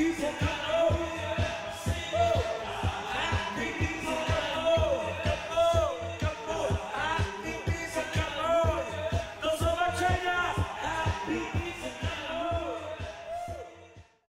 He's a